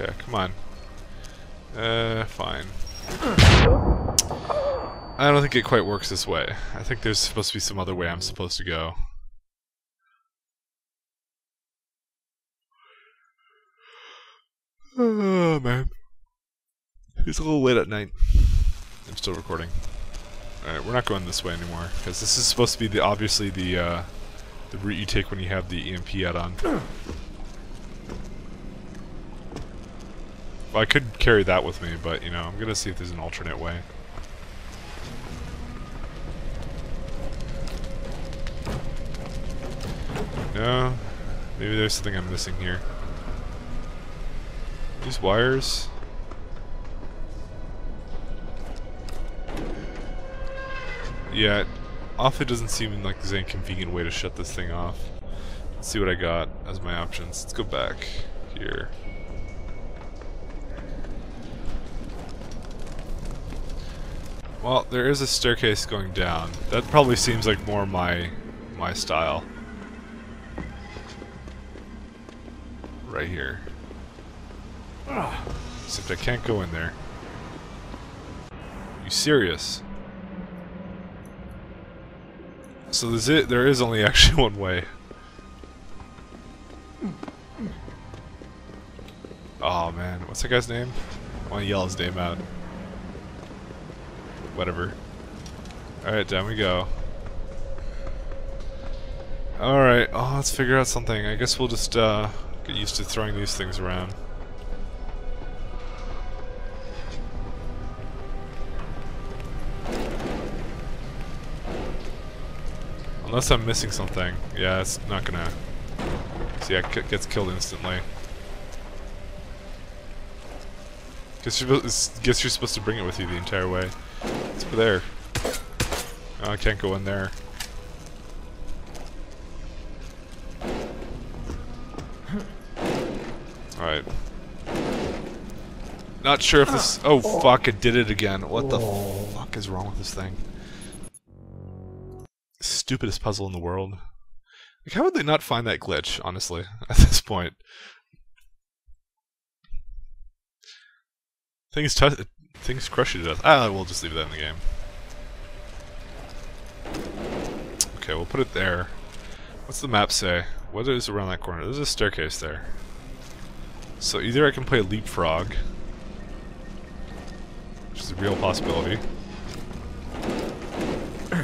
Okay, come on. Uh, fine. I don't think it quite works this way. I think there's supposed to be some other way I'm supposed to go. Oh, man. It's a little late at night. I'm still recording. Alright, we're not going this way anymore, because this is supposed to be the obviously the uh, the route you take when you have the EMP add-on. Well, I could carry that with me, but, you know, I'm gonna see if there's an alternate way. No? Maybe there's something I'm missing here. These wires... Yeah, it doesn't seem like there's any convenient way to shut this thing off. Let's see what I got as my options. Let's go back here. Well, there is a staircase going down. That probably seems like more my my style. Right here. Except I can't go in there. Are you serious? So there's it, there is only actually one way. Oh man, what's that guy's name? I want to yell his name out. Whatever. Alright, down we go. Alright, oh, let's figure out something. I guess we'll just uh, get used to throwing these things around. Unless I'm missing something. Yeah, it's not gonna... See, it gets killed instantly. Guess you're, guess you're supposed to bring it with you the entire way. It's over there. Oh, I can't go in there. Alright. Not sure if this... Oh, fuck, it did it again. What the fuck is wrong with this thing? Stupidest puzzle in the world. Like, how would they not find that glitch, honestly, at this point? Things things crush you to death. Ah, we'll just leave that in the game. Okay, we'll put it there. What's the map say? What is around that corner? There's a staircase there. So either I can play leapfrog, which is a real possibility.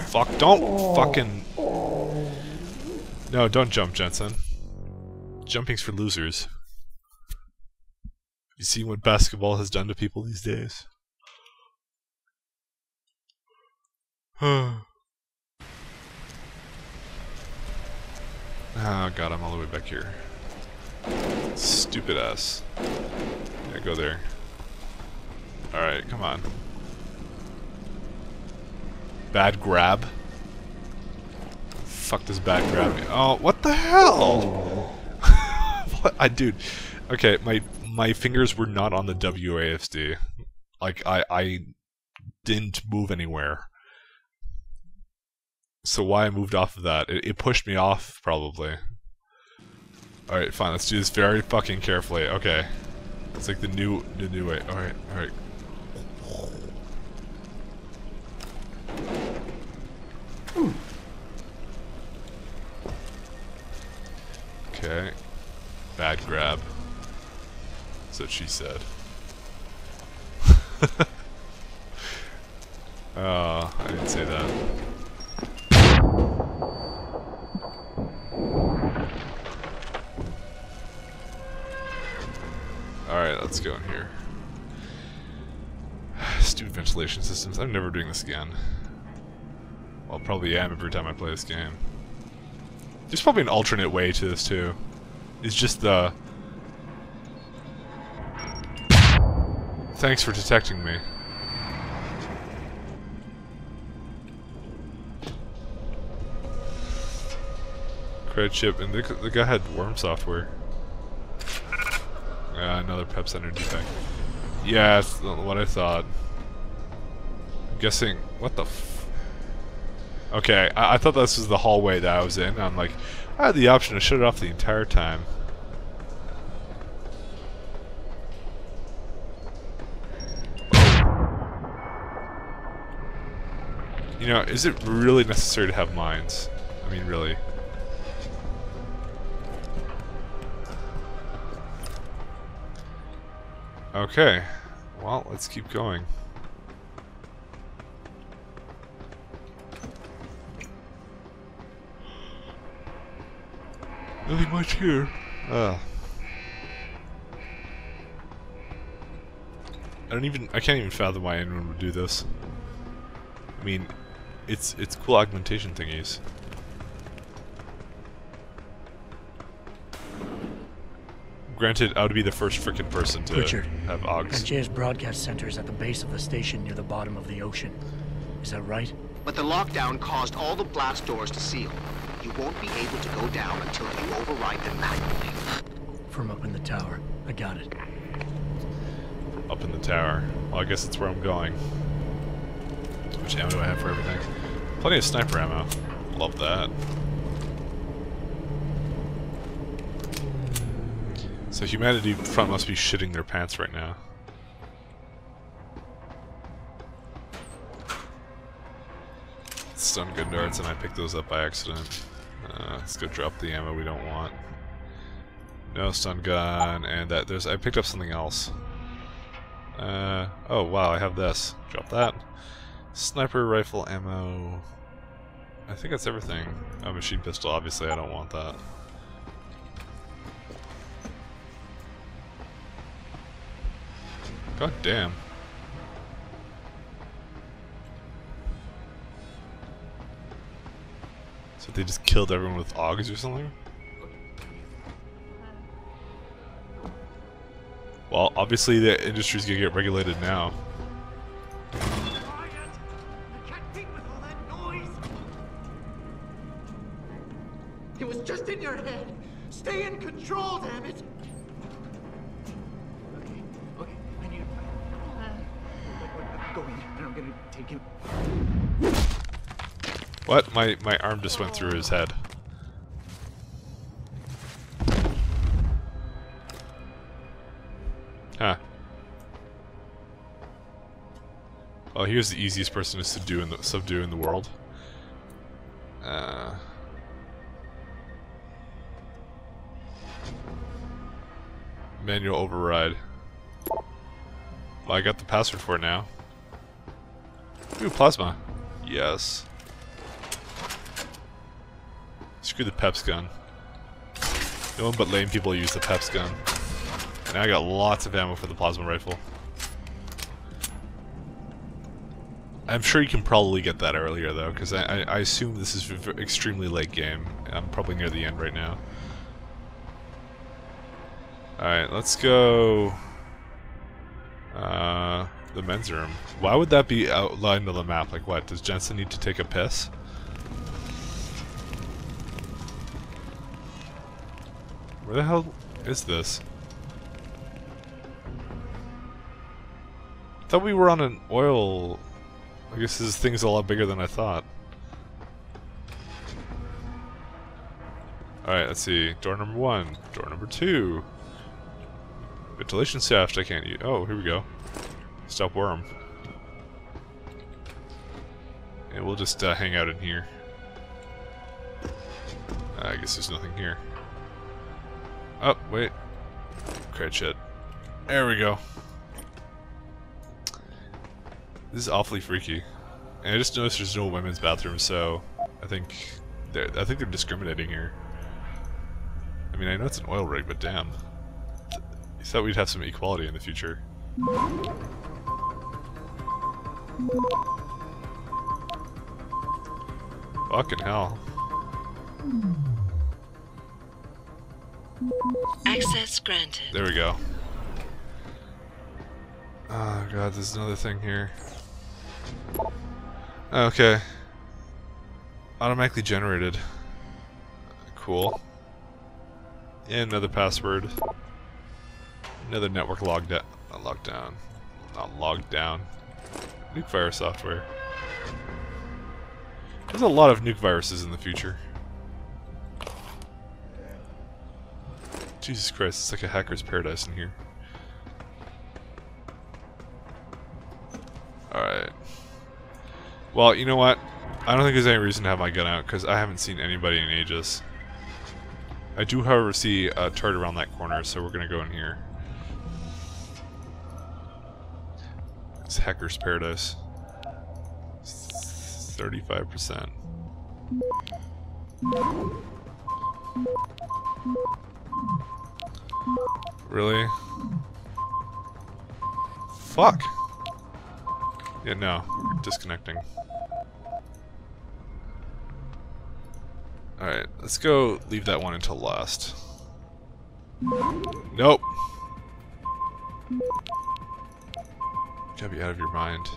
Fuck, don't fucking... No, don't jump, Jensen. Jumping's for losers. You see what basketball has done to people these days. oh god, I'm all the way back here. Stupid ass. Yeah, go there. Alright, come on. Bad grab. Fuck this bad grab. Oh, what the hell? what? I dude. Okay, my my fingers were not on the WASD. Like I I didn't move anywhere. So why I moved off of that? It, it pushed me off probably. All right, fine. Let's do this very fucking carefully. Okay, it's like the new the new way. All right, all right. Okay. Bad grab. That's what she said. oh, I didn't say that. Let's go in here. Stupid ventilation systems. I'm never doing this again. Well, probably am every time I play this game. There's probably an alternate way to this too. It's just the... Thanks for detecting me. Credit chip, and the, the guy had worm software. Another Pep's energy thing. Yeah, that's what I thought. I'm guessing... What the Okay, I, I, thought this was the hallway that I was in. I'm like, I had the option to shut it off the entire time. You know, is it really necessary to have mines? I mean, really. Okay. Well, let's keep going. Nothing much here. I don't even I can't even fathom why anyone would do this. I mean, it's it's cool augmentation thingies. Granted, I would be the first freaking person to Richard, have augs. NJ's broadcast center is at the base of the station near the bottom of the ocean. Is that right? But the lockdown caused all the blast doors to seal. You won't be able to go down until you override them manually. From up in the tower. I got it. Up in the tower. Well, I guess that's where I'm going. Which ammo do I have for everything? Plenty of sniper ammo. Love that. So humanity front must be shitting their pants right now. Stun good darts and I picked those up by accident. Uh, let's go drop the ammo we don't want. No stun gun, and that there's I picked up something else. Uh, oh wow, I have this. Drop that. Sniper rifle ammo. I think that's everything. A machine pistol, obviously I don't want that. God damn. So they just killed everyone with augs or something? Well, obviously the industry's gonna get regulated now. My arm just went through his head. Huh. Well, here's the easiest person to subdue in the subdue in the world. Uh. Manual override. Well, I got the password for it now. Ooh, plasma. Yes. Screw the Peps gun. No one but lame people use the Peps gun. And I got lots of ammo for the plasma rifle. I'm sure you can probably get that earlier though, because I, I, assume this is extremely late game. I'm probably near the end right now. Alright, let's go... Uh, the men's room. Why would that be outlined on the map? Like what, does Jensen need to take a piss? Where the hell is this? Thought we were on an oil... I guess this thing's a lot bigger than I thought. Alright, let's see. Door number one. Door number two. Ventilation shaft I can't use. Oh, here we go. Stop worm. And we'll just uh, hang out in here. I guess there's nothing here. Oh, wait. Crate shit. There we go. This is awfully freaky. And I just noticed there's no women's bathroom, so I think they're, I think they're discriminating here. I mean, I know it's an oil rig, but damn. You thought we'd have some equality in the future. Fucking hell. Access granted. There we go. Oh god, there's another thing here. Okay. Automatically generated. Cool. And another password. Another network logged uh, lockdown. Not logged down. Nuke virus software. There's a lot of nuke viruses in the future. Jesus Christ, it's like a hacker's paradise in here. Alright. Well, you know what? I don't think there's any reason to have my gun out because I haven't seen anybody in ages. I do, however, see a turret around that corner, so we're gonna go in here. It's Hacker's Paradise. 35%. Really? Fuck! Yeah, no. Disconnecting. Alright, let's go leave that one until last. Nope. You Gotta be out of your mind.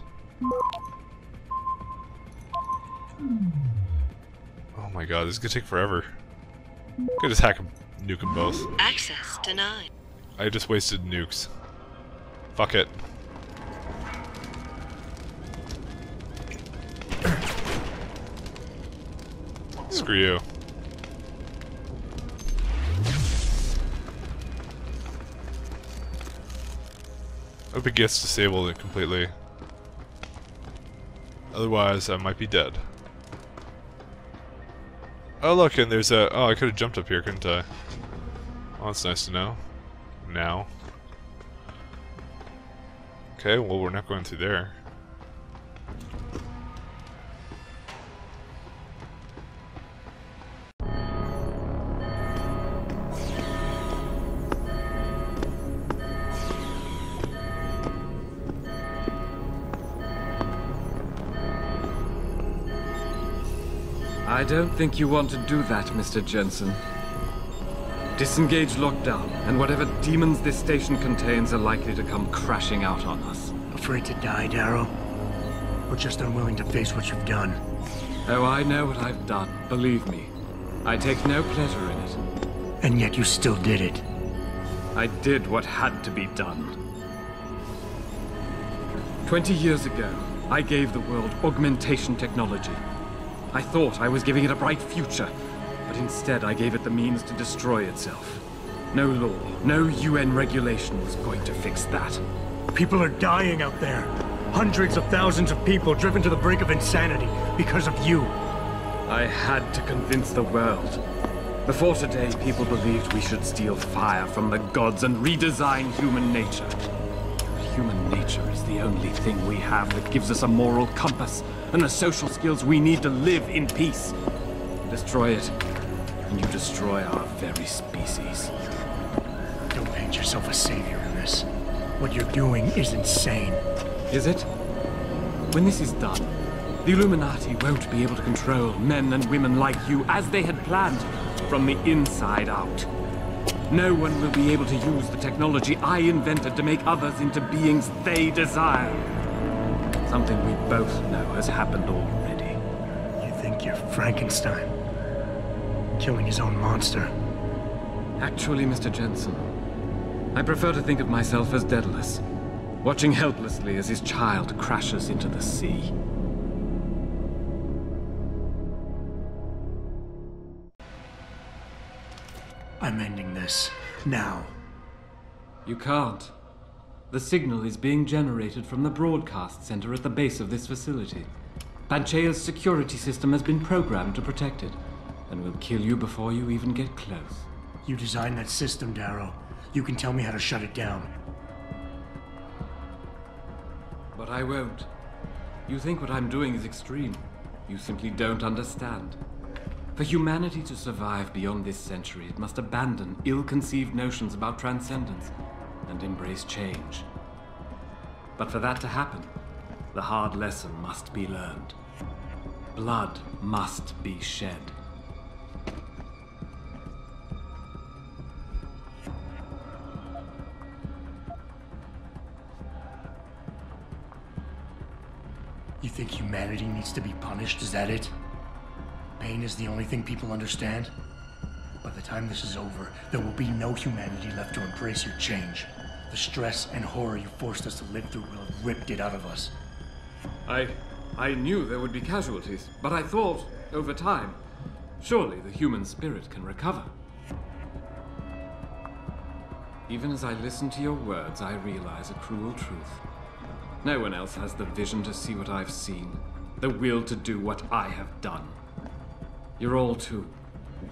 Oh my god, this is gonna take forever. Could just hack them, nuke them both. Access denied. I just wasted nukes. Fuck it. Screw you. I hope it gets disabled completely. Otherwise, I might be dead. Oh look, and there's a... Oh, I could have jumped up here, couldn't I? Oh, that's nice to know. Now. Okay, well we're not going through there. I don't think you want to do that, Mr. Jensen. Disengage lockdown, and whatever demons this station contains are likely to come crashing out on us. Afraid to die, Darrow? Or just unwilling to face what you've done? Oh, I know what I've done, believe me. I take no pleasure in it. And yet you still did it. I did what had to be done. Twenty years ago, I gave the world augmentation technology. I thought I was giving it a bright future, but instead I gave it the means to destroy itself. No law, no UN regulation was going to fix that. People are dying out there. Hundreds of thousands of people driven to the brink of insanity because of you. I had to convince the world. Before today, people believed we should steal fire from the gods and redesign human nature. Human nature is the only thing we have that gives us a moral compass and the social skills we need to live in peace. Destroy it, and you destroy our very species. Don't paint yourself a savior in this. What you're doing is insane. Is it? When this is done, the Illuminati won't be able to control men and women like you as they had planned, from the inside out. No one will be able to use the technology I invented to make others into beings they desire. Something we both know has happened already. You think you're Frankenstein? Killing his own monster. Actually, Mr. Jensen, I prefer to think of myself as Daedalus, watching helplessly as his child crashes into the sea. I'm ending this. Now. You can't. The signal is being generated from the broadcast center at the base of this facility. Panchaea's security system has been programmed to protect it, and will kill you before you even get close. You designed that system, Darrow. You can tell me how to shut it down. But I won't. You think what I'm doing is extreme. You simply don't understand. For humanity to survive beyond this century, it must abandon ill conceived notions about transcendence and embrace change. But for that to happen, the hard lesson must be learned. Blood must be shed. Humanity needs to be punished? Is that it? Pain is the only thing people understand? By the time this is over, there will be no humanity left to embrace your change. The stress and horror you forced us to live through will have ripped it out of us. I. I knew there would be casualties, but I thought, over time, surely the human spirit can recover. Even as I listen to your words, I realize a cruel truth. No one else has the vision to see what I've seen. the will to do what I have done. You're all too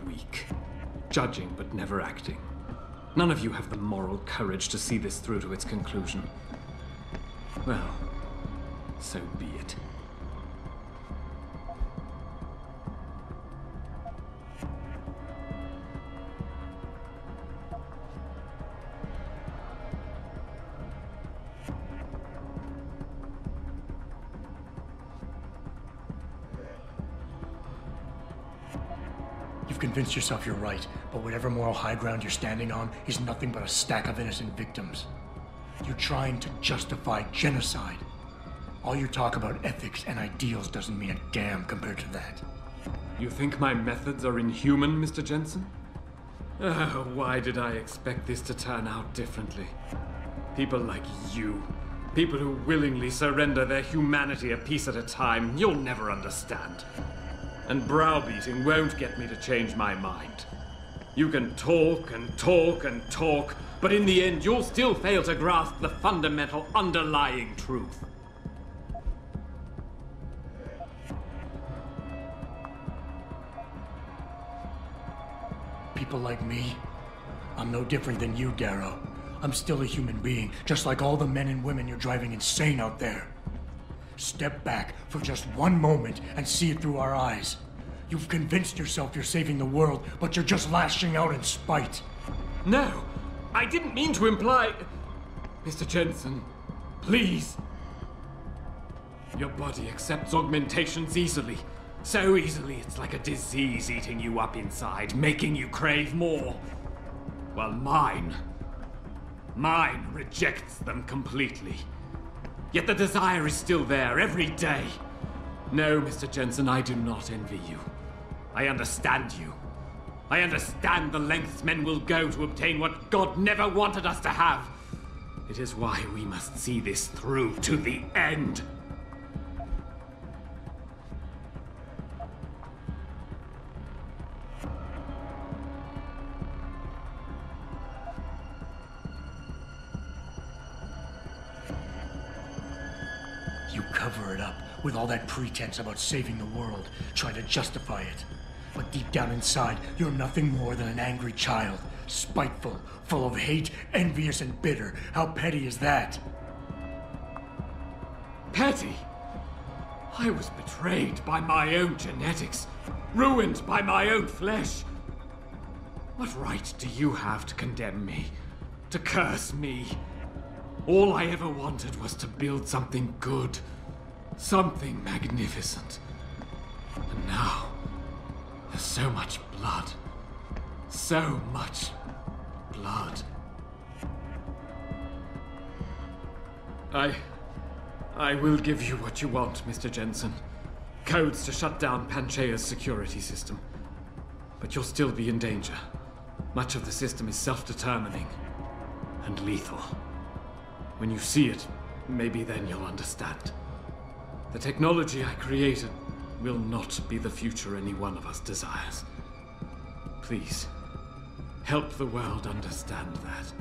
weak, judging but never acting. None of you have the moral courage to see this through to its conclusion. Well, so be it. Convinced yourself you're right, but whatever moral high ground you're standing on is nothing but a stack of innocent victims. You're trying to justify genocide. All your talk about ethics and ideals doesn't mean a damn compared to that. You think my methods are inhuman, Mr. Jensen? Oh, why did I expect this to turn out differently? People like you, people who willingly surrender their humanity a piece at a time, you'll never understand. And browbeating won't get me to change my mind. You can talk and talk and talk, but in the end, you'll still fail to grasp the fundamental underlying truth. People like me, I'm no different than you, Darrow. I'm still a human being, just like all the men and women you're driving insane out there. Step back for just one moment and see it through our eyes. You've convinced yourself you're saving the world, but you're just lashing out in spite. No, I didn't mean to imply. Mr. Jensen, please. Your body accepts augmentations easily. So easily, it's like a disease eating you up inside, making you crave more. While mine. Mine rejects them completely. Yet the desire is still there every day. No, Mr. Jensen, I do not envy you. I understand you. I understand the lengths men will go to obtain what God never wanted us to have. It is why we must see this through to the end. Pretense about saving the world, trying to justify it. But deep down inside, you're nothing more than an angry child, spiteful, full of hate, envious, and bitter. How petty is that? Petty? I was betrayed by my own genetics, ruined by my own flesh. What right do you have to condemn me? To curse me? All I ever wanted was to build something good, something magnificent. And now, there's so much blood. So much blood. I. I will give you what you want, Mr. Jensen. Codes to shut down Panchaea's security system. But you'll still be in danger. Much of the system is self determining and lethal. When you see it, maybe then you'll understand. The technology I created will not be the future any one of us desires. Please, help the world understand that.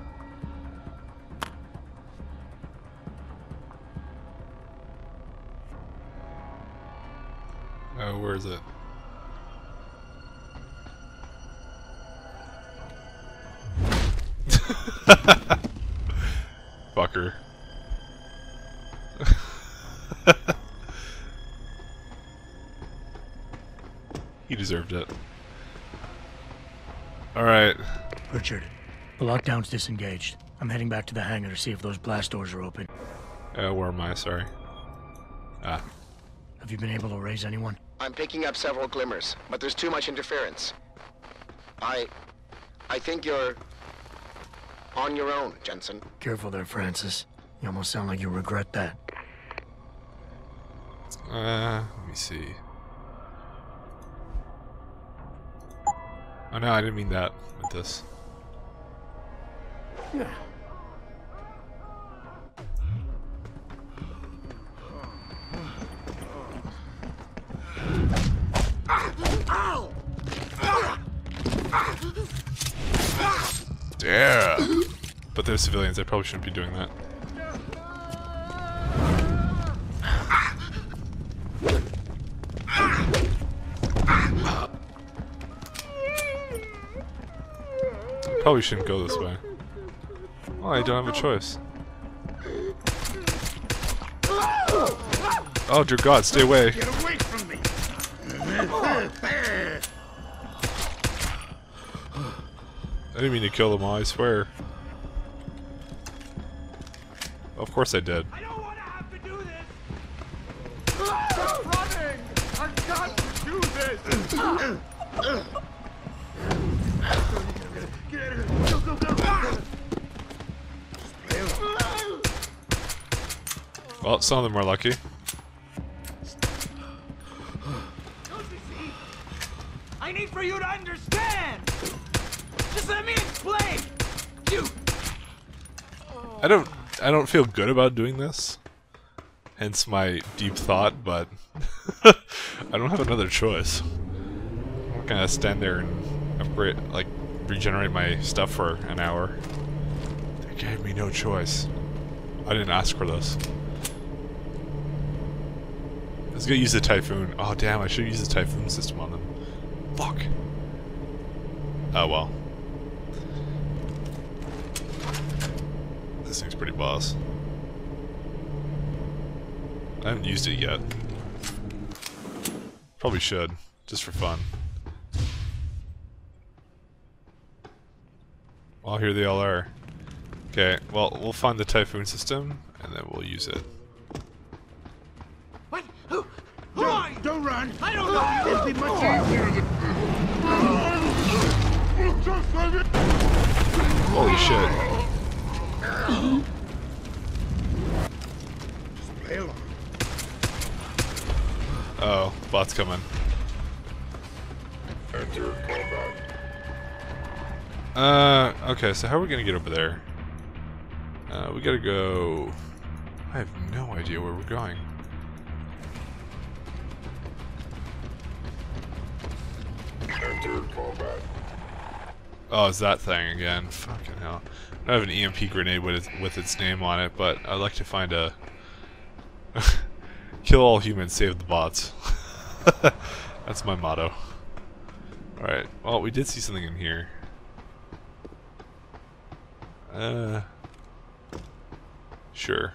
Oh, where is it? Alright. Richard, the lockdown's disengaged. I'm heading back to the hangar to see if those blast doors are open. Uh, where am I? Sorry. Ah. Have you been able to raise anyone? I'm picking up several glimmers, but there's too much interference. I... I think you're... on your own, Jensen. Careful there, Francis. You almost sound like you regret that. Uh, let me see. Oh no, I didn't mean that with this. Yeah. But they're civilians, I probably shouldn't be doing that. Probably shouldn't go this way. I don't have a choice. Oh dear God, stay away! Get away from me! I didn't mean to kill them all. I swear. Of course I did. I Well, some of them are lucky. I need for you to understand! Just let me explain! You... I don't I don't feel good about doing this. Hence my deep thought, but I don't have another choice. I'm not gonna stand there and upgrade like regenerate my stuff for an hour. They gave me no choice. I didn't ask for this. Was gonna use the typhoon. Oh damn, I should use the typhoon system on them. Fuck. Oh well. This thing's pretty boss. I haven't used it yet. Probably should, just for fun. Well, here they all are. Okay, well, we'll find the Typhoon system, and then we'll use it. What? Who? Who are you? Don't run! Ah! I don't know! It'll be much easier. Holy shit. Play along. Oh, bot's coming. Uh, okay, so how are we gonna get over there? Uh, we gotta go... I have no idea where we're going. Oh, it's that thing again. Fucking hell. I have an EMP grenade with its, with its name on it, but I'd like to find a... Kill all humans, save the bots. That's my motto. Alright, well, we did see something in here. Uh... Sure.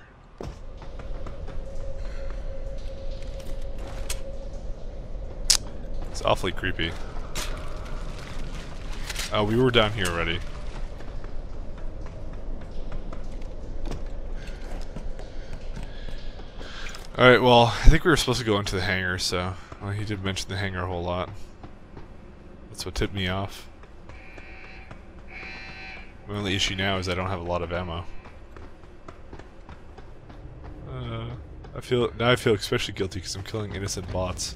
It's awfully creepy. Oh, we were down here already. Alright, well, I think we were supposed to go into the hangar, so... Well, he did mention the hangar a whole lot. That's what tipped me off. My only issue now is I don't have a lot of ammo. Uh, I feel now I feel especially guilty because I'm killing innocent bots.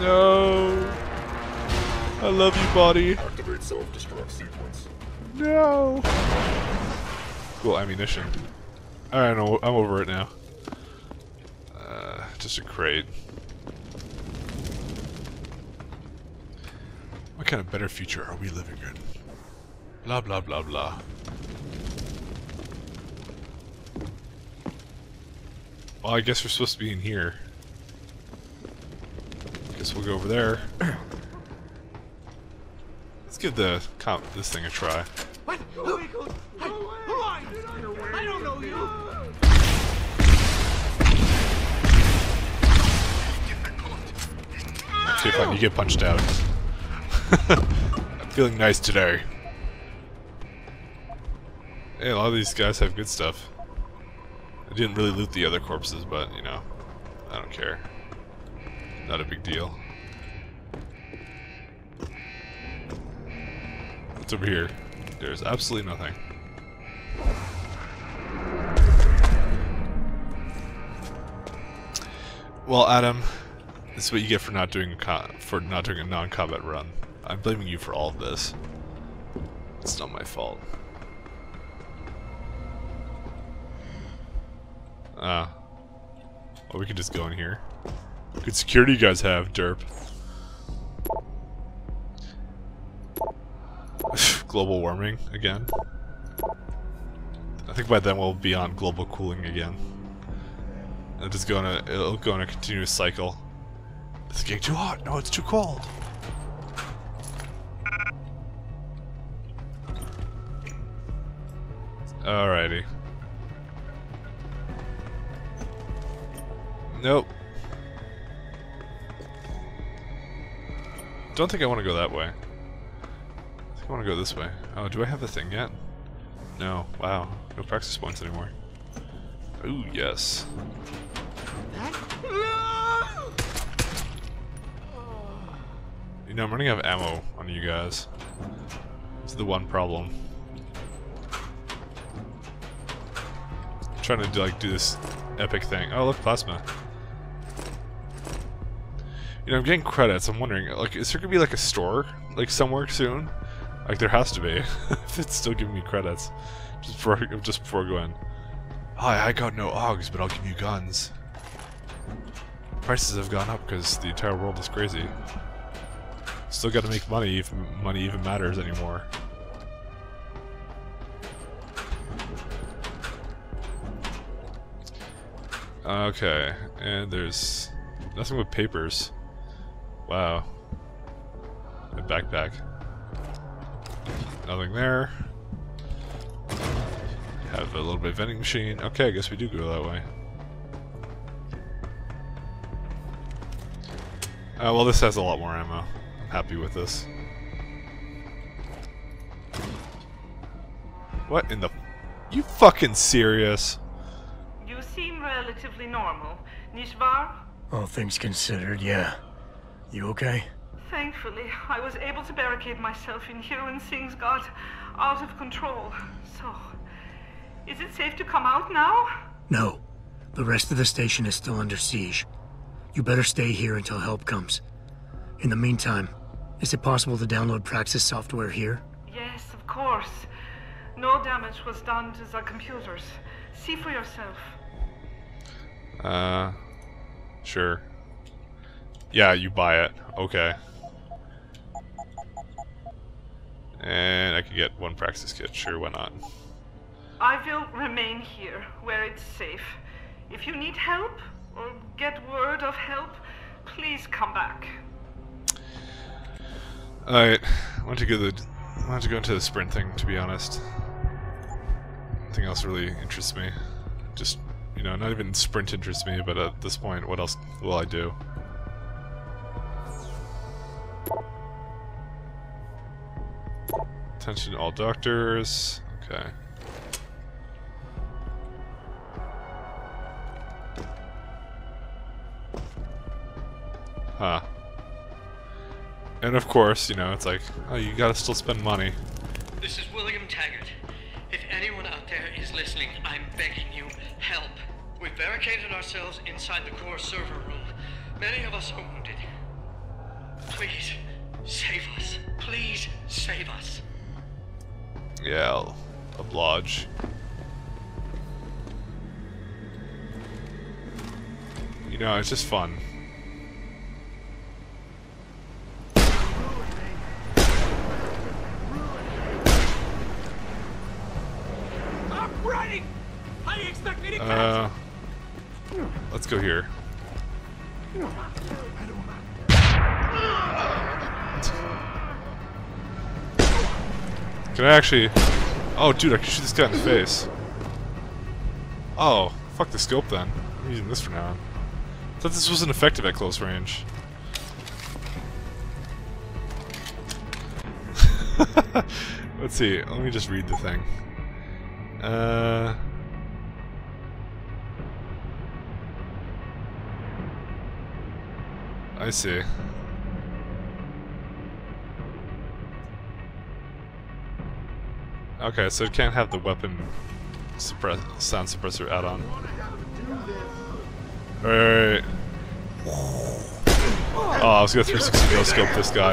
No, I love you, body. Activate self-destruct sequence. No. Cool ammunition. Alright, no, I'm over it now. Uh, just a crate. What kind of better future are we living in? Blah blah blah blah. Well, I guess we're supposed to be in here. Guess we'll go over there. Let's give the comp this thing a try. What? Who? Hey, who are you? I don't know you! Okay, fine, you get punched out. I'm feeling nice today. Hey, a lot of these guys have good stuff. I didn't really loot the other corpses, but, you know, I don't care. Not a big deal. What's over here? There's absolutely nothing. Well, Adam, this is what you get for not doing a for not doing a non-combat run. I'm blaming you for all of this. It's not my fault. Ah. well, we could just go in here. Good security you guys have, derp. Global warming again. I think by then we'll be on global cooling again. It'll just go on a it'll go on a continuous cycle. It's getting too hot. No, it's too cold. Alrighty. Nope. Don't think I want to go that way. I want to go this way. Oh, do I have the thing yet? No. Wow. No praxis points anymore. Ooh, yes. You know, I'm running out of ammo on you guys. It's the one problem. I'm trying to do, like do this epic thing. Oh, look, plasma. You know, I'm getting credits. I'm wondering, like, is there gonna be like a store, like somewhere soon? Like, there has to be. it's still giving me credits, just before just before going. Hi, I got no Augs, but I'll give you guns. Prices have gone up because the entire world is crazy. Still got to make money if money even matters anymore. Okay, and there's nothing but papers. Wow. A backpack. Nothing there. Have a little bit of vending machine. Okay, I guess we do go that way. Uh, well, this has a lot more ammo. I'm happy with this. What in the... You fucking serious? You seem relatively normal, Nishvar? All things considered, yeah. You okay? Thankfully, I was able to barricade myself in here when things got out of control. So, is it safe to come out now? No. The rest of the station is still under siege. You better stay here until help comes. In the meantime, is it possible to download Praxis software here? Yes, of course. No damage was done to the computers. See for yourself. Uh, sure. Yeah, you buy it. Okay. And I could get one Praxis kit. Sure, why not? I will remain here, where it's safe. If you need help, or get word of help, please come back. Alright, I want to go the I want to go into the sprint thing to be honest. Nothing else really interests me. Just you know, not even sprint interests me, but at this point what else will I do? Attention all doctors. Okay. Huh. And of course, you know, it's like, oh, you gotta still spend money. This is William Taggart. If anyone out there is listening, I'm begging you, help. We've barricaded ourselves inside the core server room. Many of us are wounded. Please, save us. Please, save us. Yeah, I'll oblige. You know, it's just fun. Stop running! How do expect me to catch Uh, let's go here. Can I actually... Oh, dude, I can shoot this guy in the face. Oh, fuck the scope then. I'm using this for now. I thought this wasn't effective at close range. Let's see, let me just read the thing. Uh... I see. Okay, so it can't have the weapon suppress sound suppressor add-on. Alright. Oh, I was gonna 360 no scope this guy.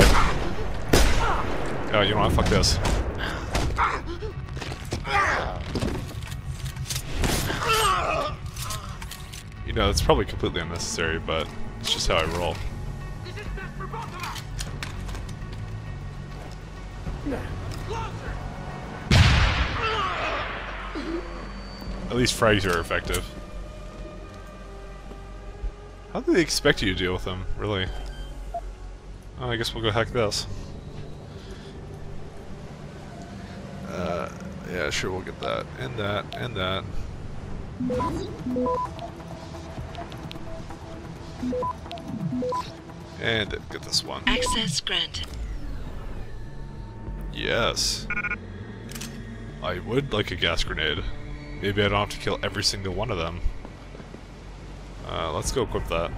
Oh, you know what? Fuck this. You know, it's probably completely unnecessary, but it's just how I roll. At least frags are effective. How do they expect you to deal with them, really? Oh, I guess we'll go hack this. Uh, yeah, sure, we'll get that, and that, and that. And get this one. Access granted. Yes. I would like a gas grenade. Maybe I don't have to kill every single one of them. Uh, let's go equip that.